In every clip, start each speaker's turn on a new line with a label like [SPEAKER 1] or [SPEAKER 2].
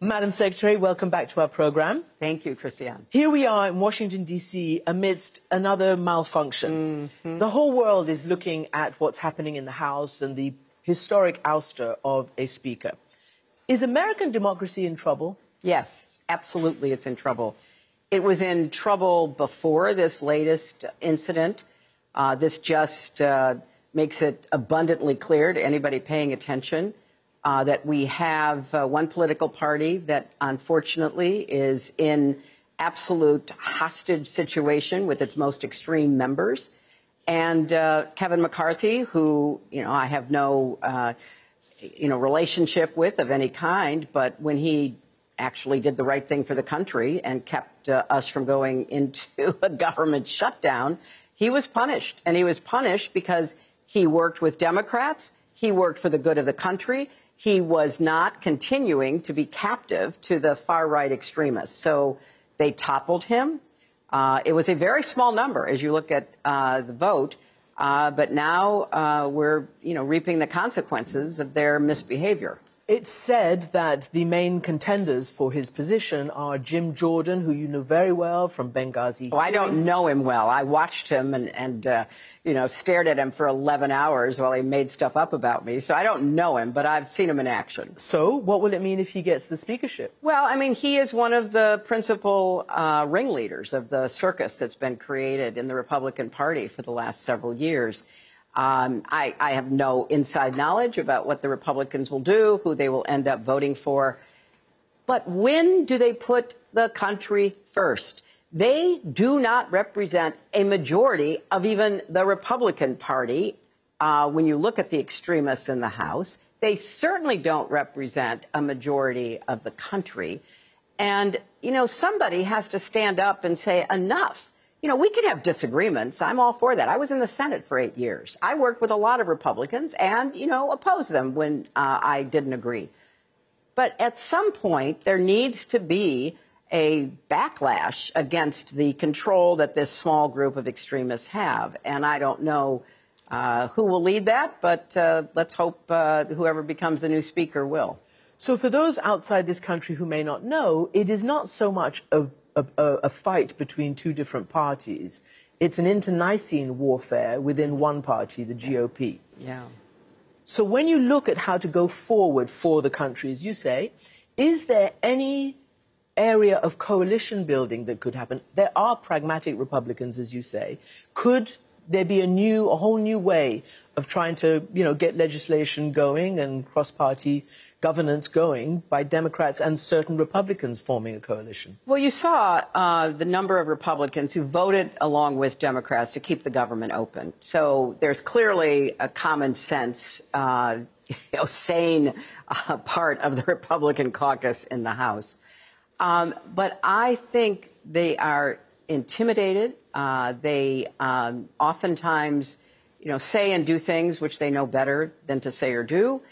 [SPEAKER 1] Madam Secretary, welcome back to our program.
[SPEAKER 2] Thank you, Christiane.
[SPEAKER 1] Here we are in Washington, D.C., amidst another malfunction. Mm -hmm. The whole world is looking at what's happening in the House and the historic ouster of a speaker. Is American democracy in trouble?
[SPEAKER 2] Yes, absolutely, it's in trouble. It was in trouble before this latest incident. Uh, this just uh, makes it abundantly clear to anybody paying attention uh, that we have uh, one political party that unfortunately is in absolute hostage situation with its most extreme members. And uh, Kevin McCarthy, who, you know, I have no, uh, you know, relationship with of any kind, but when he actually did the right thing for the country and kept uh, us from going into a government shutdown, he was punished. And he was punished because he worked with Democrats, he worked for the good of the country, he was not continuing to be captive to the far right extremists. So they toppled him. Uh, it was a very small number as you look at uh, the vote, uh, but now uh, we're, you know, reaping the consequences of their misbehavior.
[SPEAKER 1] It's said that the main contenders for his position are Jim Jordan, who you know very well from Benghazi.
[SPEAKER 2] Oh, I don't know him well. I watched him and, and uh, you know, stared at him for 11 hours while he made stuff up about me. So I don't know him, but I've seen him in action.
[SPEAKER 1] So what will it mean if he gets the speakership?
[SPEAKER 2] Well, I mean, he is one of the principal uh, ringleaders of the circus that's been created in the Republican Party for the last several years. Um, I, I have no inside knowledge about what the Republicans will do, who they will end up voting for. But when do they put the country first? They do not represent a majority of even the Republican Party. Uh, when you look at the extremists in the House, they certainly don't represent a majority of the country. And, you know, somebody has to stand up and say, enough you know, we can have disagreements. I'm all for that. I was in the Senate for eight years. I worked with a lot of Republicans and, you know, opposed them when uh, I didn't agree. But at some point, there needs to be a backlash against the control that this small group of extremists have. And I don't know uh, who will lead that, but uh, let's hope uh, whoever becomes the new speaker will.
[SPEAKER 1] So, for those outside this country who may not know, it is not so much a a, a, a fight between two different parties. It's an internecine warfare within one party, the GOP.
[SPEAKER 2] Yeah.
[SPEAKER 1] So when you look at how to go forward for the country, as you say, is there any area of coalition building that could happen? There are pragmatic Republicans, as you say. Could there be a new, a whole new way of trying to, you know, get legislation going and cross-party governance going by Democrats and certain Republicans forming a coalition.
[SPEAKER 2] Well, you saw uh, the number of Republicans who voted along with Democrats to keep the government open. So there's clearly a common sense, uh, you know, sane uh, part of the Republican caucus in the House. Um, but I think they are intimidated. Uh, they um, oftentimes, you know, say and do things which they know better than to say or do.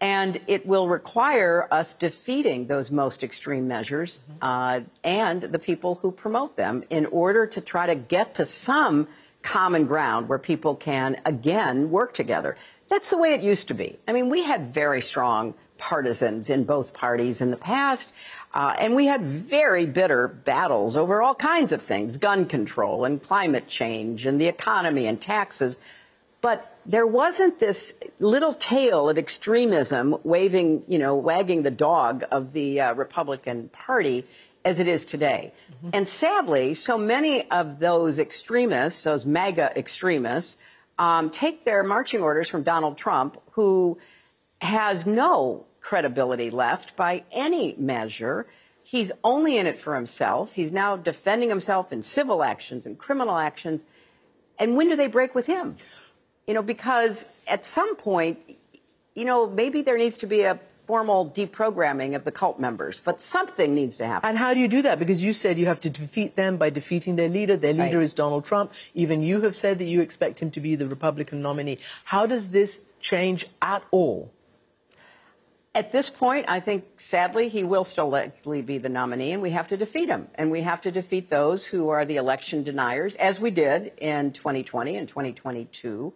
[SPEAKER 2] And it will require us defeating those most extreme measures uh, and the people who promote them in order to try to get to some common ground where people can, again, work together. That's the way it used to be. I mean, we had very strong partisans in both parties in the past, uh, and we had very bitter battles over all kinds of things gun control and climate change and the economy and taxes. But there wasn't this little tail of extremism waving, you know, wagging the dog of the uh, Republican Party as it is today. Mm-hmm. And sadly, so many of those extremists, those MAGA extremists, um, take their marching orders from Donald Trump, who has no credibility left by any measure. He's only in it for himself. He's now defending himself in civil actions and criminal actions. And when do they break with him? you know, because at some point, you know, maybe there needs to be a formal deprogramming of the cult members, but something needs to happen.
[SPEAKER 1] And how do you do that? Because you said you have to defeat them by defeating their leader. Their leader right. is Donald Trump. Even you have said that you expect him to be the Republican nominee. How does this change at all?
[SPEAKER 2] At this point, I think sadly he will still likely be the nominee, and we have to defeat him. And we have to defeat those who are the election deniers, as we did in 2020 and 2022.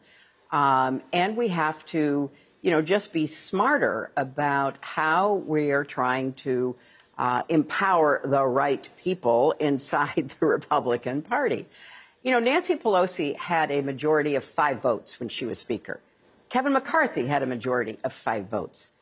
[SPEAKER 2] Um, and we have to you know, just be smarter about how we are trying to uh, empower the right people inside the Republican Party. You know, Nancy Pelosi had a majority of five votes when she was Speaker. Kevin McCarthy had a majority of five votes.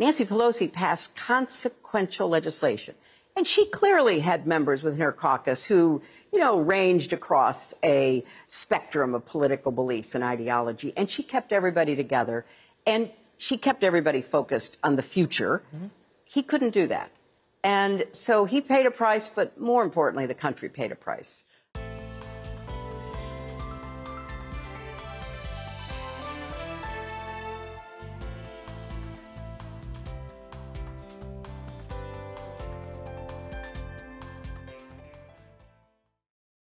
[SPEAKER 2] Nancy Pelosi passed consequential legislation. And she clearly had members within her caucus who, you know, ranged across a spectrum of political beliefs and ideology. And she kept everybody together. And she kept everybody focused on the future. Mm-hmm. He couldn't do that. And so he paid a price, but more importantly, the country paid a price.